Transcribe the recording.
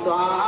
Swaha.